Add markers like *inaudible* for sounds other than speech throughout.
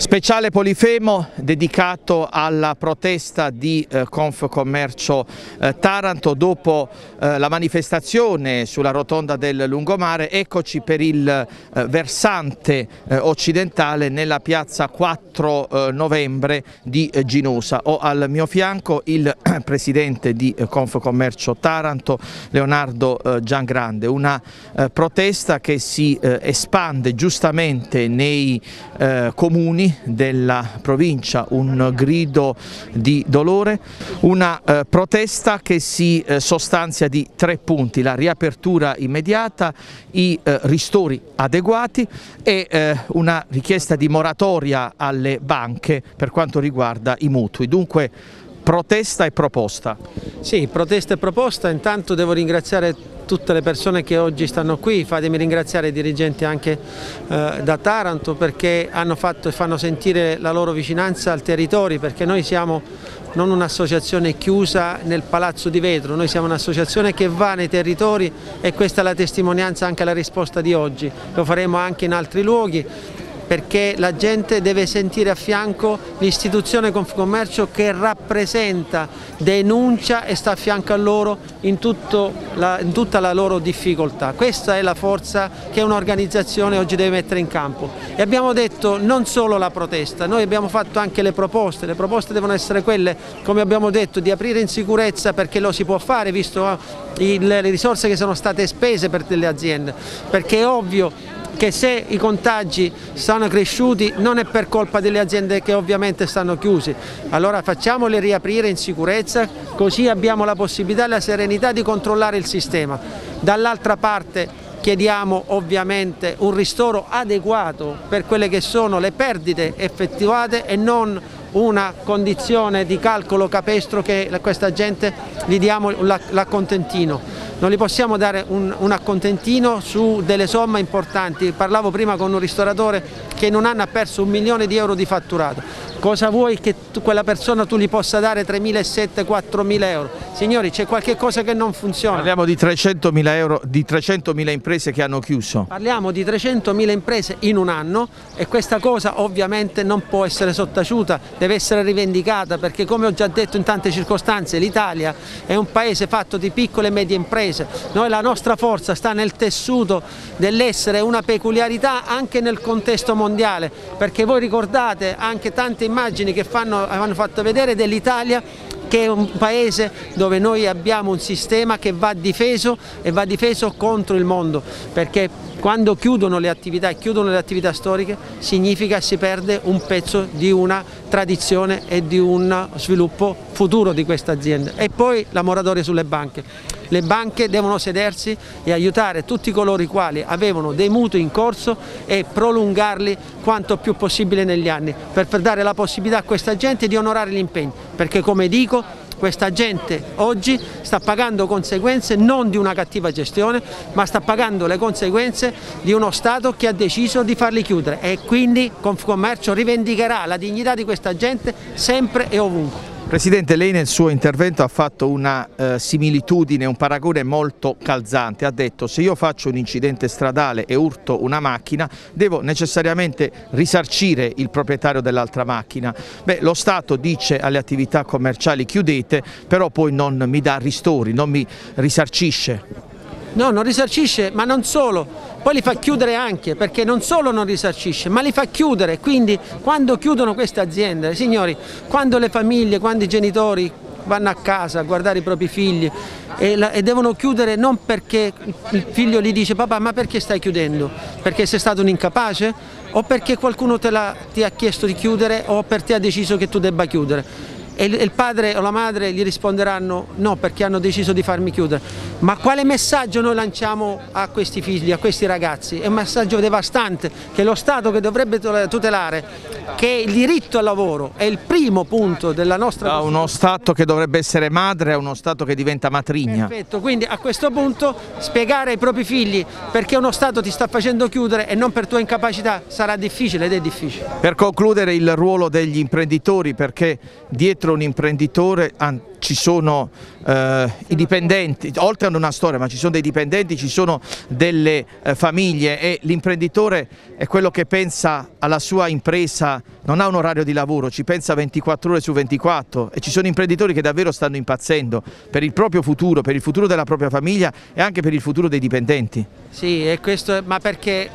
Speciale Polifemo dedicato alla protesta di eh, Confcommercio eh, Taranto dopo eh, la manifestazione sulla rotonda del lungomare, eccoci per il eh, versante eh, occidentale nella piazza 4 eh, novembre di Ginosa. Ho al mio fianco il *clears throat* presidente di Confcommercio Taranto, Leonardo Giangrande, una protesta che si espande giustamente nei comuni della provincia, un grido di dolore, una eh, protesta che si eh, sostanzia di tre punti, la riapertura immediata, i eh, ristori adeguati e eh, una richiesta di moratoria alle banche per quanto riguarda i mutui. Dunque protesta e proposta. Sì, protesta e proposta, intanto devo ringraziare tutte le persone che oggi stanno qui, fatemi ringraziare i dirigenti anche eh, da Taranto perché hanno fatto e fanno sentire la loro vicinanza al territorio perché noi siamo non un'associazione chiusa nel palazzo di vetro, noi siamo un'associazione che va nei territori e questa è la testimonianza anche alla risposta di oggi, lo faremo anche in altri luoghi perché la gente deve sentire a fianco l'istituzione Confcommercio che rappresenta, denuncia e sta a fianco a loro in, la, in tutta la loro difficoltà. Questa è la forza che un'organizzazione oggi deve mettere in campo. E abbiamo detto non solo la protesta, noi abbiamo fatto anche le proposte, le proposte devono essere quelle, come abbiamo detto, di aprire in sicurezza perché lo si può fare visto eh, le risorse che sono state spese per delle aziende, perché è ovvio che se i contagi sono cresciuti non è per colpa delle aziende che ovviamente stanno chiuse, allora facciamole riaprire in sicurezza così abbiamo la possibilità e la serenità di controllare il sistema. Dall'altra parte chiediamo ovviamente un ristoro adeguato per quelle che sono le perdite effettuate e non una condizione di calcolo capestro che questa gente gli diamo l'accontentino non gli possiamo dare un, un accontentino su delle somme importanti, parlavo prima con un ristoratore che in un anno ha perso un milione di euro di fatturato, cosa vuoi che tu, quella persona tu gli possa dare 3.700-4.000 euro? Signori c'è qualche cosa che non funziona. Parliamo di 300.000 euro, di 300.000 imprese che hanno chiuso. Parliamo di 300.000 imprese in un anno e questa cosa ovviamente non può essere sottaciuta, deve essere rivendicata perché come ho già detto in tante circostanze l'Italia è un paese fatto di piccole e medie imprese, noi la nostra forza sta nel tessuto dell'essere una peculiarità anche nel contesto mondiale perché voi ricordate anche tante immagini che fanno, hanno fatto vedere dell'Italia che è un paese dove noi abbiamo un sistema che va difeso e va difeso contro il mondo, perché quando chiudono le attività e chiudono le attività storiche significa che si perde un pezzo di una tradizione e di un sviluppo futuro di questa azienda. E poi la moratoria sulle banche. Le banche devono sedersi e aiutare tutti coloro i quali avevano dei mutui in corso e prolungarli quanto più possibile negli anni per dare la possibilità a questa gente di onorare gli impegni, perché come dico questa gente oggi sta pagando conseguenze non di una cattiva gestione ma sta pagando le conseguenze di uno Stato che ha deciso di farli chiudere e quindi Confcommercio rivendicherà la dignità di questa gente sempre e ovunque. Presidente, lei nel suo intervento ha fatto una eh, similitudine, un paragone molto calzante, ha detto se io faccio un incidente stradale e urto una macchina devo necessariamente risarcire il proprietario dell'altra macchina. Beh, lo Stato dice alle attività commerciali chiudete, però poi non mi dà ristori, non mi risarcisce. No, non risarcisce, ma non solo, poi li fa chiudere anche, perché non solo non risarcisce, ma li fa chiudere, quindi quando chiudono queste aziende, signori, quando le famiglie, quando i genitori vanno a casa a guardare i propri figli e, la, e, devono chiudere non perché il figlio gli dice papà ma perché stai chiudendo? Perché sei stato un incapace? O perché qualcuno la, ti ha chiesto di chiudere o per te ha deciso che tu debba chiudere? E il padre o la madre gli risponderanno no perché hanno deciso di farmi chiudere. Ma quale messaggio noi lanciamo a questi figli, a questi ragazzi? È un messaggio devastante che lo Stato che dovrebbe tutelare, che il diritto al lavoro è il primo punto della nostra... Da uno Stato che dovrebbe essere madre a uno Stato che diventa matrigna. Perfetto, quindi a questo punto spiegare ai propri figli perché uno Stato ti sta facendo chiudere e non per tua incapacità sarà difficile ed è difficile. Per concludere il ruolo degli imprenditori perché dietro dietro un imprenditore ci sono eh, i dipendenti, oltre ad una storia, ma ci sono dei dipendenti, ci sono delle eh, famiglie e l'imprenditore è quello che pensa alla sua impresa non ha un orario di lavoro, ci pensa 24 ore su 24 e ci sono imprenditori che davvero stanno impazzendo per il proprio futuro, per il futuro della propria famiglia e anche per il futuro dei dipendenti. Sì, questo, ma perché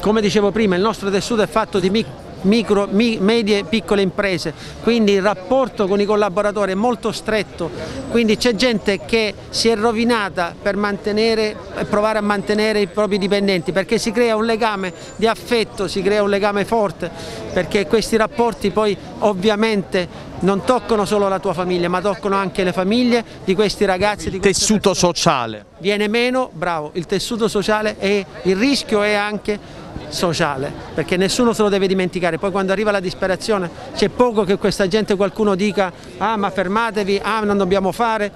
come dicevo prima il nostro tessuto è fatto di micro, medie e piccole imprese, quindi il rapporto con i collaboratori è molto stretto, quindi c'è gente che si è rovinata per mantenere e provare a mantenere i propri dipendenti perché si crea un legame di affetto, si crea un legame forte perché questi rapporti poi ovviamente non toccano solo la tua famiglia ma toccano anche le famiglie di questi ragazzi. Il tessuto persone. sociale. Viene meno, bravo, il tessuto sociale e il rischio è anche sociale, perché nessuno se lo deve dimenticare, poi quando arriva la disperazione c'è poco che questa gente qualcuno dica ah ma fermatevi, ah non dobbiamo fare,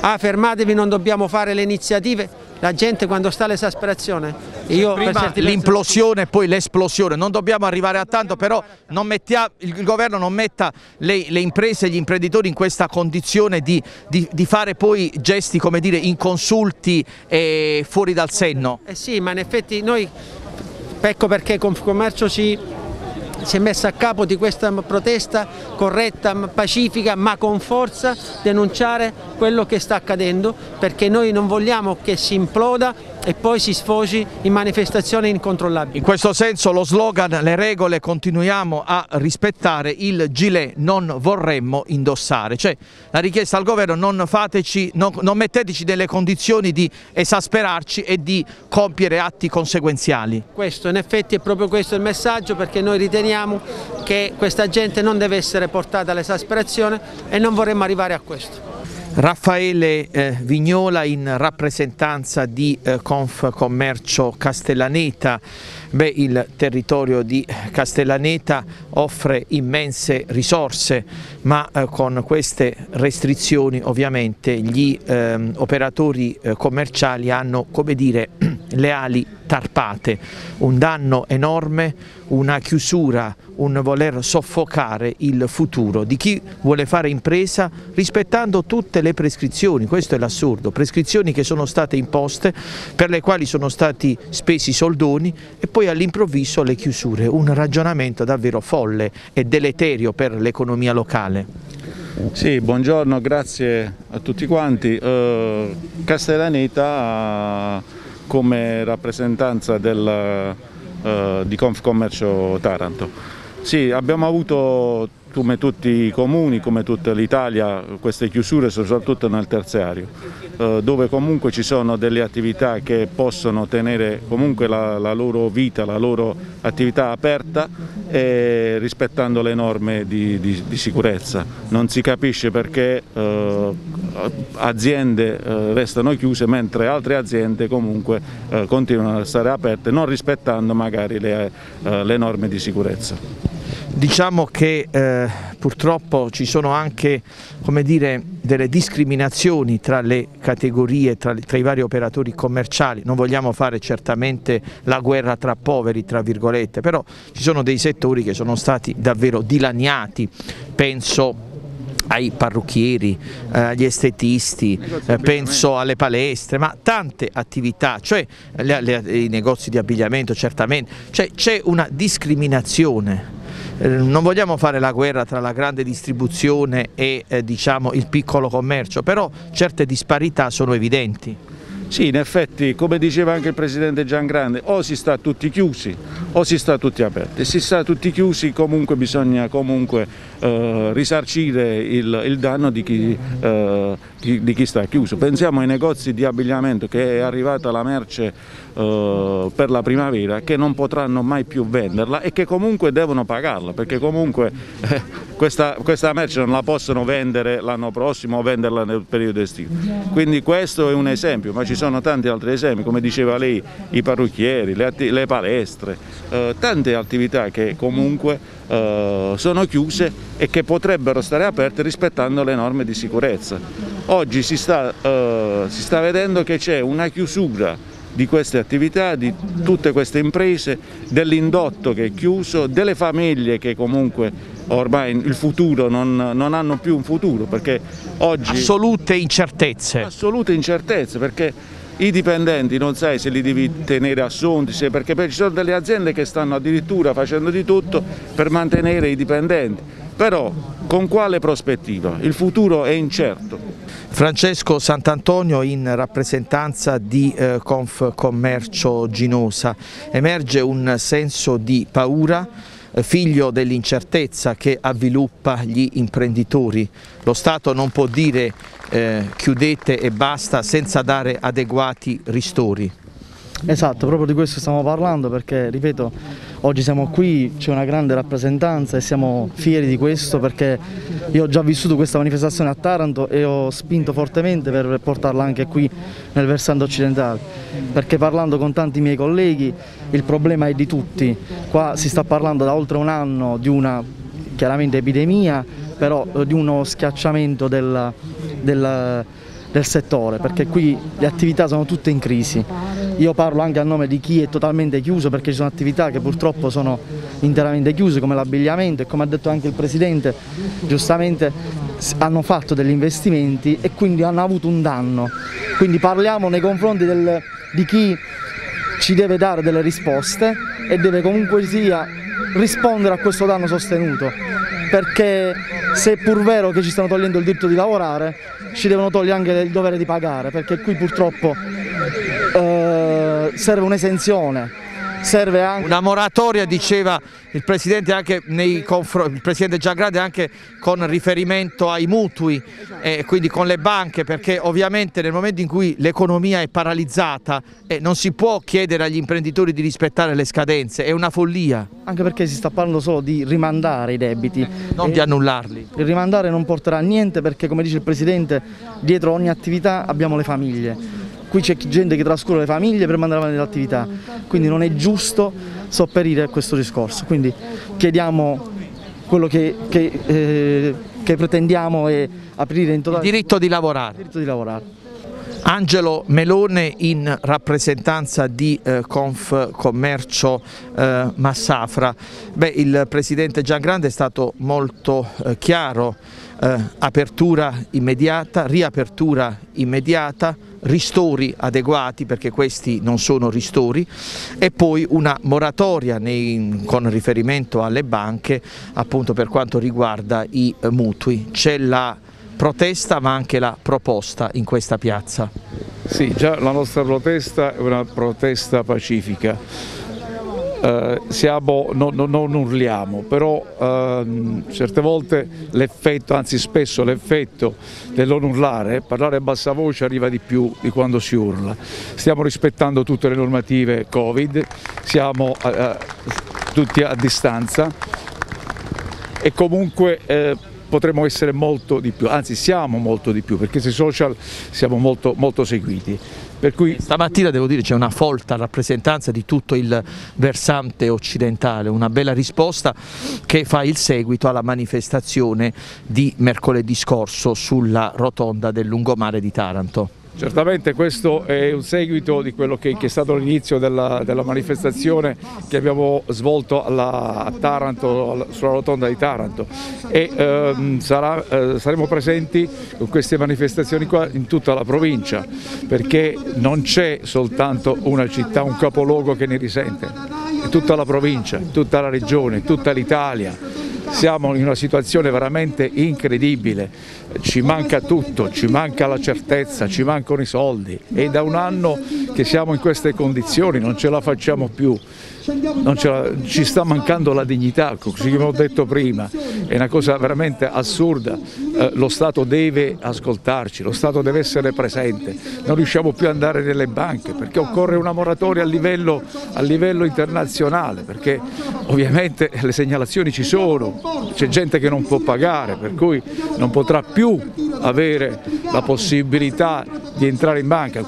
ah fermatevi non dobbiamo fare le iniziative, la gente quando sta all'esasperazione prima l'implosione e poi l'esplosione. Non dobbiamo arrivare a tanto però mettia, il governo non metta le, le, imprese e gli imprenditori in questa condizione di, di, di fare poi gesti come dire inconsulti e fuori dal senno. Eh sì ma in effetti noi ecco perché Confcommercio ci si è messa a capo di questa protesta corretta, pacifica ma con forza denunciare quello che sta accadendo perché noi non vogliamo che si imploda e poi si sfoci in manifestazioni incontrollabili. In questo senso lo slogan le regole continuiamo a rispettare, il gilet non vorremmo indossare, cioè la richiesta al governo non, fateci, non, non metteteci nelle condizioni di esasperarci e di compiere atti conseguenziali. Questo in effetti è proprio questo il messaggio perché noi riteniamo che questa gente non deve essere portata all'esasperazione e non vorremmo arrivare a questo. Raffaele eh, Vignola in rappresentanza di eh, Confcommercio Castellaneta. Beh, il territorio di Castellaneta offre immense risorse, ma eh, con queste restrizioni ovviamente gli ehm, operatori eh, commerciali hanno, come dire, *clears throat* le ali tarpate, un danno enorme, una chiusura, un voler soffocare il futuro di chi vuole fare impresa rispettando tutte le prescrizioni, questo è l'assurdo, prescrizioni che sono state imposte, per le quali sono stati spesi soldoni e poi all'improvviso le chiusure, un ragionamento davvero folle e deleterio per l'economia locale. Sì, buongiorno, grazie a tutti quanti. Uh, Castellaneta come rappresentanza del, uh, di Confcommercio Taranto. Sì, abbiamo avuto come tutti i comuni, come tutta l'Italia, queste chiusure soprattutto nel terziario, eh, dove comunque ci sono delle attività che possono tenere comunque la, la loro vita, la loro attività aperta e rispettando le norme di, di, di sicurezza. Non si capisce perché eh, aziende eh, restano chiuse mentre altre aziende comunque eh, continuano a stare aperte non rispettando magari le, eh, le norme di sicurezza. Diciamo che eh, purtroppo ci sono anche dire, delle discriminazioni tra le categorie, tra, tra, i vari operatori commerciali, non vogliamo fare certamente la guerra tra poveri, tra virgolette, però ci sono dei settori che sono stati davvero dilaniati, penso ai parrucchieri, eh, agli estetisti, eh, penso alle palestre, ma tante attività, cioè le, le, i negozi di abbigliamento certamente, cioè c'è una discriminazione non vogliamo fare la guerra tra la grande distribuzione e eh, diciamo, il piccolo commercio, però certe disparità sono evidenti. Sì, in effetti, come diceva anche il Presidente Giangrande, o si sta tutti chiusi o si sta tutti aperti. Se si sta tutti chiusi comunque bisogna comunque, eh, risarcire il, il, danno di chi, eh, di chi, sta chiuso. Pensiamo ai negozi di abbigliamento che è arrivata la merce eh, per la primavera che non potranno mai più venderla e che comunque devono pagarla perché comunque eh, questa, questa, merce non la possono vendere l'anno prossimo o venderla nel periodo estivo. Quindi questo è un esempio, ma ci sono tanti altri esempi, come diceva lei, i parrucchieri, le, le palestre, eh, tante attività che comunque eh, sono chiuse e che potrebbero stare aperte rispettando le norme di sicurezza. Oggi si sta, eh, si sta vedendo che c'è una chiusura di queste attività, di tutte queste imprese, dell'indotto che è chiuso, delle famiglie che comunque ormai il futuro non, non hanno più un futuro perché oggi... Assolute incertezze. Assolute incertezze perché i dipendenti non sai se li devi tenere assunti, perché ci sono delle aziende che stanno addirittura facendo di tutto per mantenere i dipendenti, però con quale prospettiva? Il futuro è incerto. Francesco Sant'Antonio in rappresentanza di eh, Confcommercio Ginosa, emerge un senso di paura figlio dell'incertezza che avviluppa gli imprenditori. Lo Stato non può dire eh, chiudete e basta senza dare adeguati ristori. Esatto, proprio di questo stiamo parlando perché, ripeto, oggi siamo qui, c'è una grande rappresentanza e siamo fieri di questo perché io ho già vissuto questa manifestazione a Taranto e ho spinto fortemente per portarla anche qui nel versante occidentale, perché parlando con tanti miei colleghi il problema è di tutti, qua si sta parlando da oltre un anno di una chiaramente epidemia, però di uno schiacciamento del, del del settore perché qui le attività sono tutte in crisi. Io parlo anche a nome di chi è totalmente chiuso perché ci sono attività che purtroppo sono interamente chiuse come l'abbigliamento e come ha detto anche il Presidente giustamente hanno fatto degli investimenti e quindi hanno avuto un danno. Quindi parliamo nei confronti del, di chi ci deve dare delle risposte e deve comunque sia rispondere a questo danno sostenuto perché se è pur vero che ci stanno togliendo il diritto di lavorare ci devono togliere anche il dovere di pagare perché qui purtroppo eh, serve un'esenzione serve anche... Una moratoria diceva il Presidente, anche nei il Presidente Giangrande anche con riferimento ai mutui e quindi con le banche perché ovviamente nel momento in cui l'economia è paralizzata eh, non si può chiedere agli imprenditori di rispettare le scadenze, è una follia. Anche perché si sta parlando solo di rimandare i debiti. Non di annullarli. Il rimandare non porterà a niente perché come dice il Presidente dietro ogni attività abbiamo le famiglie qui c'è gente che trascura le famiglie per mandare avanti l'attività, quindi non è giusto sopperire a questo discorso, quindi chiediamo quello che, che, eh, che pretendiamo è aprire in totale... Il diritto di lavorare. Diritto di lavorare. Angelo Melone in rappresentanza di eh, Confcommercio eh, Massafra. Beh, il Presidente Giangrande è stato molto eh, chiaro, eh, apertura immediata, riapertura immediata, ristori adeguati perché questi non sono ristori e poi una moratoria nei, con riferimento alle banche appunto per quanto riguarda i mutui. C'è la protesta ma anche la proposta in questa piazza. Sì, già la nostra protesta è una protesta pacifica eh, siamo, no, no, non urliamo, però eh, certe volte l'effetto, anzi spesso l'effetto del non urlare, parlare a bassa voce arriva di più di quando si urla. Stiamo rispettando tutte le normative Covid, siamo eh, eh tutti a distanza e comunque eh, potremmo essere molto di più, anzi siamo molto di più perché sui social siamo molto, molto seguiti. Per cui... Stamattina devo dire c'è una folta rappresentanza di tutto il versante occidentale, una bella risposta che fa il seguito alla manifestazione di mercoledì scorso sulla rotonda del lungomare di Taranto. Certamente questo è un seguito di quello che, che è stato l'inizio della, della, manifestazione che abbiamo svolto alla, a Taranto, sulla rotonda di Taranto. E ehm, sarà, eh, saremo presenti con queste manifestazioni qua in tutta la provincia perché non c'è soltanto una città, un capoluogo che ne risente, è tutta la provincia, tutta la regione, tutta l'Italia. Siamo in una situazione veramente incredibile, ci manca tutto, ci manca la certezza, ci mancano i soldi. E da un anno che siamo in queste condizioni non ce la facciamo più. La, ci sta mancando la dignità, così come ho detto prima, è una cosa veramente assurda, eh, lo Stato deve ascoltarci, lo Stato deve essere presente, non riusciamo più ad andare nelle banche perché occorre una moratoria a livello, a livello internazionale, perché ovviamente le segnalazioni ci sono, c'è gente che non può pagare, per cui non potrà più avere la possibilità di entrare in banca,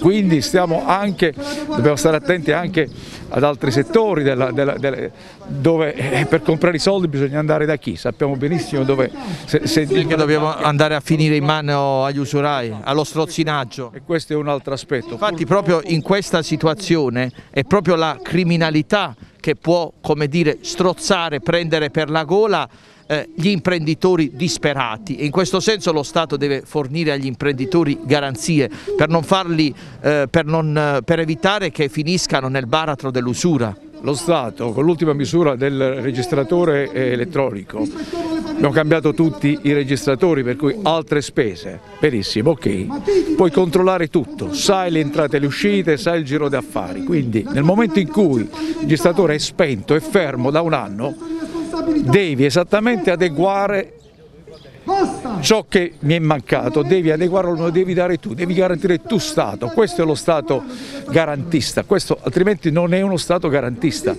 quindi stiamo anche, dobbiamo stare attenti anche ad altri settori della, della, della, dove eh, per comprare i soldi bisogna andare da chi? Sappiamo benissimo dove... Se, se... Che dobbiamo andare a finire in mano agli usurai, allo strozzinaggio. E questo è un altro aspetto. Infatti proprio in questa situazione è proprio la criminalità che può, come dire, strozzare, prendere per la gola eh, gli imprenditori disperati. E in questo senso lo Stato deve fornire agli imprenditori garanzie per, farli, eh, per, non, eh, per evitare che finiscano nel baratro dell'usura. Lo Stato con l'ultima misura del registratore elettronico abbiamo cambiato tutti i registratori per cui altre spese, benissimo, ok, puoi controllare tutto, sai le entrate e le uscite, sai il giro di affari, quindi nel momento in cui il registratore è spento e fermo da un anno devi esattamente adeguare ciò che mi è mancato, devi adeguarlo, lo devi dare tu, devi garantire tu Stato, questo è lo Stato garantista, questo altrimenti non è uno Stato garantista.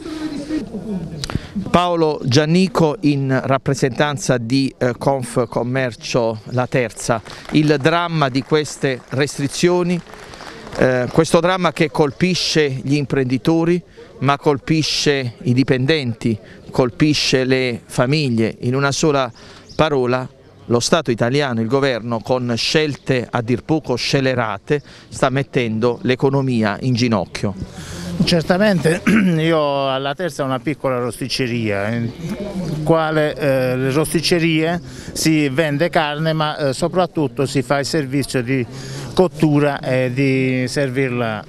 Paolo Giannico in rappresentanza di eh, Conf Commercio La Terza, il dramma di queste restrizioni, eh, questo dramma che colpisce gli imprenditori ma colpisce i dipendenti, colpisce le famiglie, in una sola parola lo Stato italiano, il governo con scelte a dir poco scelerate sta mettendo l'economia in ginocchio. Certamente *clears throat* io alla terza ho una piccola rosticceria, in quale eh, le rosticcerie si vende carne ma eh, soprattutto si fa il servizio di cottura e di servirla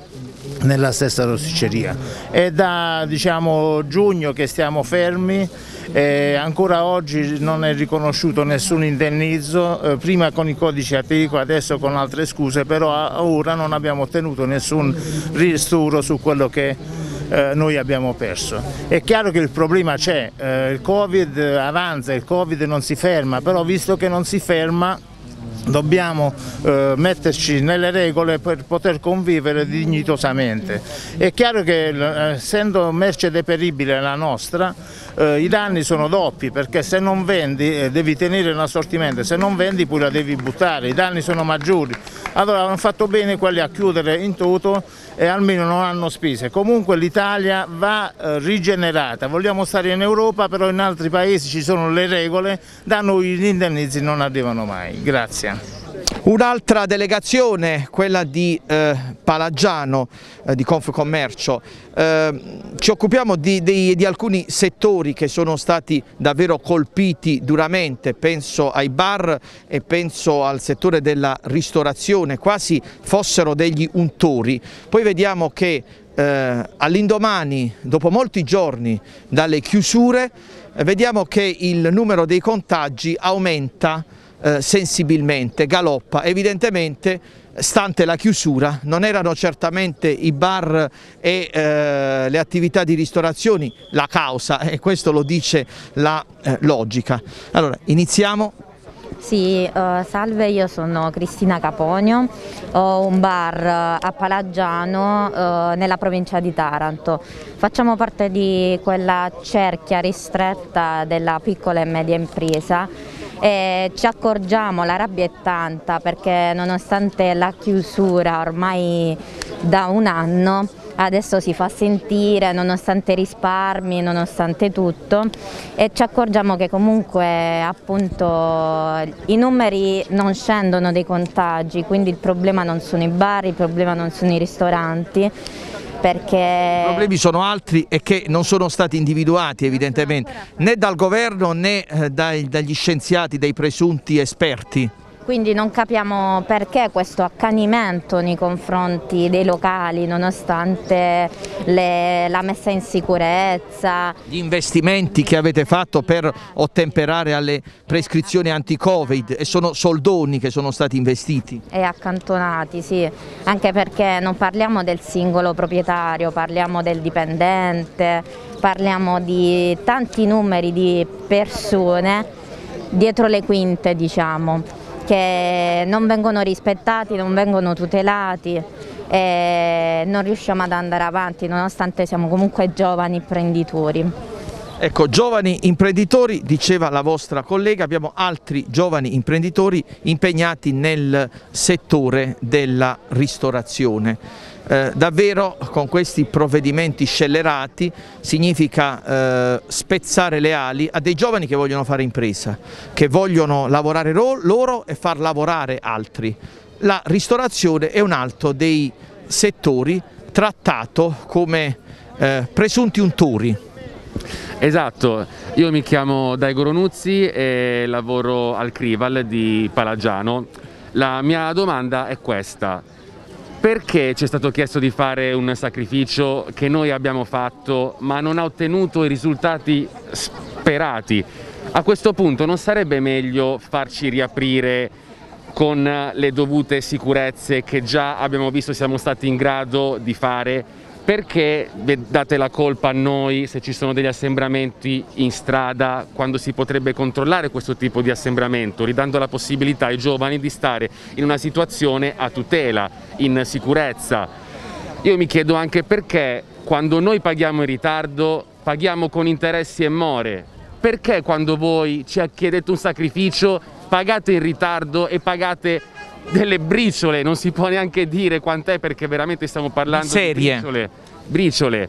nella stessa rosticceria. È da diciamo, giugno che stiamo fermi, eh, ancora oggi non è riconosciuto nessun indennizzo, eh, prima con i codici atico, adesso con altre scuse, però ora non abbiamo ottenuto nessun ristoro su quello che eh, noi abbiamo perso. È chiaro che il problema c'è, eh, il Covid avanza, il Covid non si ferma, però visto che non si ferma dobbiamo eh, metterci nelle regole per poter convivere dignitosamente. È chiaro che eh, essendo merce deperibile la nostra, eh, i danni sono doppi perché se non vendi eh, devi tenere un assortimento, se non vendi poi la devi buttare, i danni sono maggiori. Allora hanno fatto bene quelli a chiudere in tutto e almeno non hanno spese. Comunque l'Italia va eh, rigenerata, vogliamo stare in Europa però in altri paesi ci sono le regole, da noi gli indennizi non arrivano mai. Grazie. Un'altra delegazione, quella di eh, Palaggiano, eh, di Confcommercio, eh, ci occupiamo di, di, di, alcuni settori che sono stati davvero colpiti duramente, penso ai bar e penso al settore della ristorazione, quasi fossero degli untori. Poi vediamo che eh, all'indomani, dopo molti giorni dalle chiusure, vediamo che il numero dei contagi aumenta eh, sensibilmente, galoppa, evidentemente stante la chiusura non erano certamente i bar e eh, le attività di ristorazione la causa e questo lo dice la eh, logica. Allora iniziamo sì, uh, salve, io sono Cristina Caponio, ho un bar uh, a Palaggiano uh, nella provincia di Taranto. Facciamo parte di quella cerchia ristretta della piccola e media impresa e ci accorgiamo, la rabbia è tanta perché nonostante la chiusura ormai da un anno adesso si fa sentire nonostante i risparmi, nonostante tutto e ci accorgiamo che comunque appunto i numeri non scendono dei contagi, quindi il problema non sono i bar, il problema non sono i ristoranti perché... I problemi sono altri e che non sono stati individuati evidentemente né dal governo né eh, dagli scienziati, dai presunti esperti. Quindi non capiamo perché questo accanimento nei confronti dei locali nonostante le, la messa in sicurezza. Gli investimenti che avete fatto per ottemperare alle prescrizioni anti-Covid e sono soldoni che sono stati investiti? E accantonati, sì, anche perché non parliamo del singolo proprietario, parliamo del dipendente, parliamo di tanti numeri di persone dietro le quinte diciamo che non vengono rispettati, non vengono tutelati e non riusciamo ad andare avanti nonostante siamo comunque giovani imprenditori. Ecco, giovani imprenditori, diceva la vostra collega, abbiamo altri giovani imprenditori impegnati nel settore della ristorazione. Eh, davvero con questi provvedimenti scellerati significa eh, spezzare le ali a dei giovani che vogliono fare impresa, che vogliono lavorare loro e far lavorare altri. La ristorazione è un altro dei settori trattato come eh, presunti untori. Esatto, io mi chiamo Daigo Ronuzzi e lavoro al Crival di Palagiano. La mia domanda è questa, perché ci è stato chiesto di fare un sacrificio che noi abbiamo fatto ma non ha ottenuto i risultati sperati? A questo punto non sarebbe meglio farci riaprire con le dovute sicurezze che già abbiamo visto siamo stati in grado di fare perché date la colpa a noi se ci sono degli assembramenti in strada quando si potrebbe controllare questo tipo di assembramento, ridando la possibilità ai giovani di stare in una situazione a tutela, in sicurezza. Io mi chiedo anche perché quando noi paghiamo in ritardo paghiamo con interessi e more, perché quando voi ci chiedete un sacrificio pagate in ritardo e pagate delle briciole, non si può neanche dire quant'è perché veramente stiamo parlando Serie. di briciole. briciole.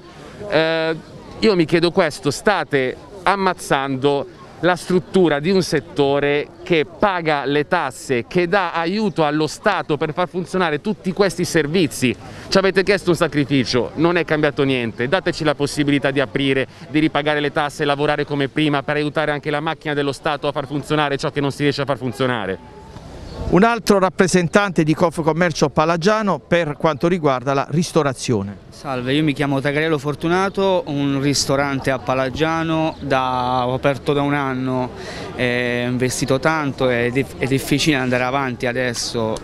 Eh, io mi chiedo questo, state ammazzando la struttura di un settore che paga le tasse, che dà aiuto allo Stato per far funzionare tutti questi servizi. Ci avete chiesto un sacrificio, non è cambiato niente, dateci la possibilità di aprire, di ripagare le tasse, lavorare come prima per aiutare anche la macchina dello Stato a far funzionare ciò che non si riesce a far funzionare. Un altro rappresentante di Confcommercio Palagiano per quanto riguarda la ristorazione. Salve, io mi chiamo Tagarello Fortunato, un ristorante a Palagiano, da, ho aperto da un anno, ho investito tanto, è, è difficile andare avanti adesso,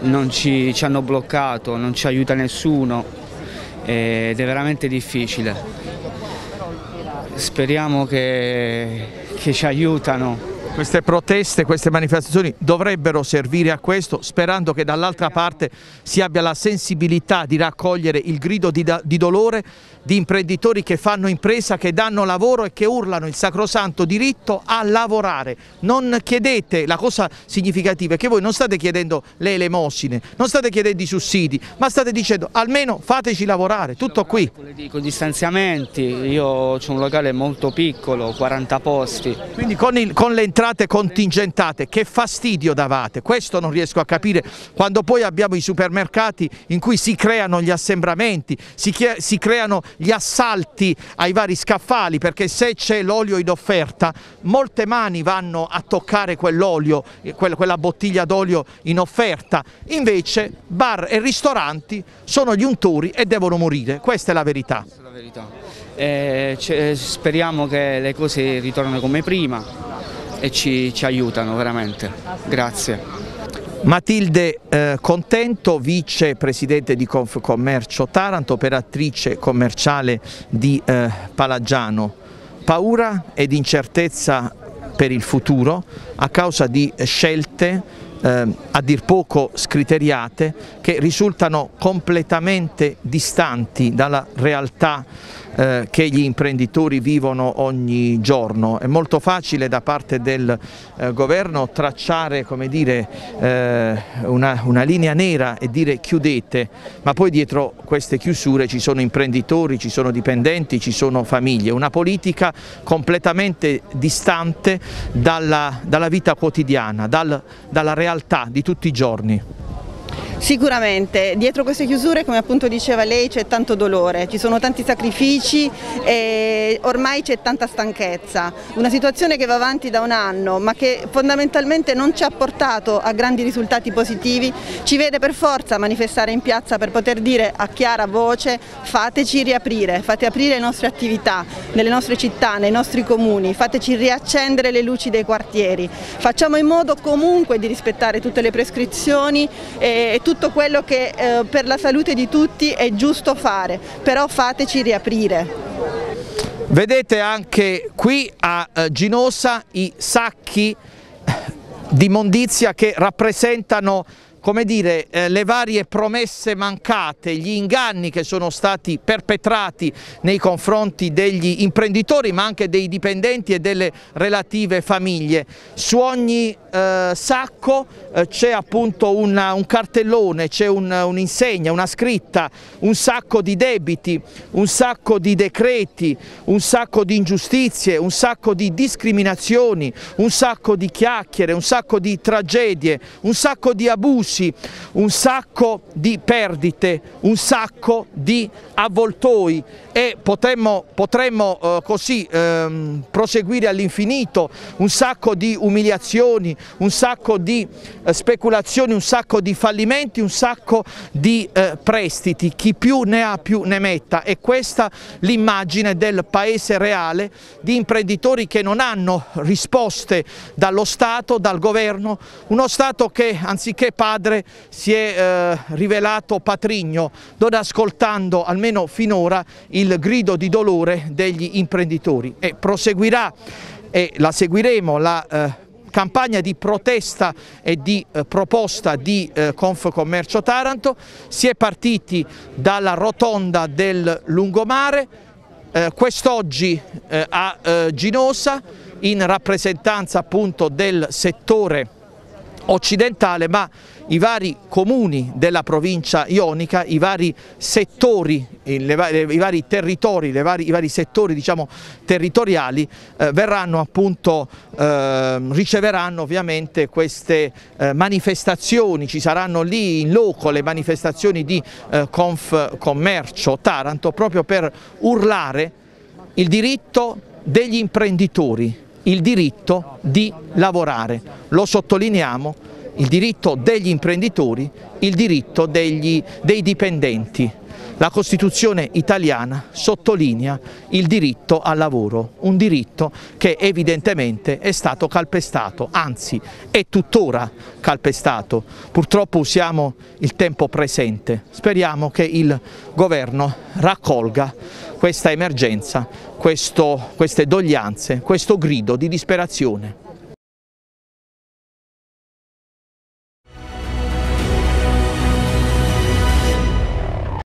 non ci, ci hanno bloccato, non ci aiuta nessuno ed è veramente difficile. Speriamo che, che ci aiutano queste proteste, queste manifestazioni dovrebbero servire a questo, sperando che dall'altra parte si abbia la sensibilità di raccogliere il grido di, di, dolore di imprenditori che fanno impresa, che danno lavoro e che urlano il sacrosanto diritto a lavorare. Non chiedete, la cosa significativa è che voi non state chiedendo le elemosine, non state chiedendo i sussidi, ma state dicendo almeno fateci lavorare, tutto qui. Con i distanziamenti, io ho un locale molto piccolo, 40 posti. Quindi con, il, con le entrate entrate contingentate, che fastidio davate, questo non riesco a capire, quando poi abbiamo i supermercati in cui si creano gli assembramenti, si, si creano gli assalti ai vari scaffali, perché se c'è l'olio in offerta, molte mani vanno a toccare quell'olio, quella bottiglia d'olio in offerta, invece bar e ristoranti sono gli untori e devono morire, questa è la verità. È la. Eh, speriamo che le cose ritornino come prima e ci, ci aiutano veramente. Grazie. Matilde eh, Contento, vice presidente di Confcommercio Taranto, operatrice commerciale di eh, Palagiano. Paura ed incertezza per il futuro a causa di scelte eh, a dir poco scriteriate che risultano completamente distanti dalla realtà eh, che gli imprenditori vivono ogni giorno. È molto facile da parte del eh, governo tracciare dire, eh, una, una, linea nera e dire chiudete, ma poi dietro queste chiusure ci sono imprenditori, ci sono dipendenti, ci sono famiglie, una politica completamente distante dalla, dalla vita quotidiana, dal, dalla realtà di tutti i giorni. Sicuramente, dietro queste chiusure come appunto diceva lei c'è tanto dolore, ci sono tanti sacrifici e ormai c'è tanta stanchezza, una situazione che va avanti da un anno ma che fondamentalmente non ci ha portato a grandi risultati positivi, ci vede per forza manifestare in piazza per poter dire a chiara voce fateci riaprire, fate aprire le nostre attività nelle nostre città, nei nostri comuni, fateci riaccendere le luci dei quartieri, facciamo in modo comunque di rispettare tutte le prescrizioni e tutto tutto quello che eh, per la salute di tutti è giusto fare, però fateci riaprire. Vedete anche qui a eh, Ginosa i sacchi di mondizia che rappresentano come dire, eh, le varie promesse mancate, gli inganni che sono stati perpetrati nei confronti degli imprenditori ma anche dei dipendenti e delle relative famiglie. Su ogni eh, sacco eh, c'è appunto una, un cartellone, c'è un'insegna, un una scritta, un sacco di debiti, un sacco di decreti, un sacco di ingiustizie, un sacco di discriminazioni, un sacco di chiacchiere, un sacco di tragedie, un sacco di abusi, un sacco di perdite, un sacco di avvoltoi e potremmo, potremmo eh, così ehm, proseguire all'infinito, un sacco di umiliazioni, un sacco di eh, speculazioni, un sacco di fallimenti, un sacco di eh, prestiti, chi più ne ha più ne metta. E questa l'immagine del paese reale di imprenditori che non hanno risposte dallo Stato, dal governo, uno Stato che anziché padre si è eh, rivelato patrigno, non ascoltando almeno finora il il grido di dolore degli imprenditori e proseguirà e la seguiremo la eh, campagna di protesta e di eh, proposta di eh, Confcommercio Taranto, si è partiti dalla rotonda del lungomare, eh, quest'oggi eh, a eh, Ginosa in rappresentanza appunto del settore occidentale ma i vari comuni della provincia ionica, i vari settori, i vari territori, i vari settori diciamo, territoriali eh, verranno appunto, eh, riceveranno ovviamente queste eh, manifestazioni, ci saranno lì in loco le manifestazioni di eh, Confcommercio Taranto proprio per urlare il diritto degli imprenditori, il diritto di lavorare. Lo sottolineiamo il diritto degli imprenditori, il diritto degli, dei dipendenti. La Costituzione italiana sottolinea il diritto al lavoro, un diritto che evidentemente è stato calpestato, anzi è tuttora calpestato. Purtroppo usiamo il tempo presente, speriamo che il governo raccolga questa emergenza, questo, queste doglianze, questo grido di disperazione.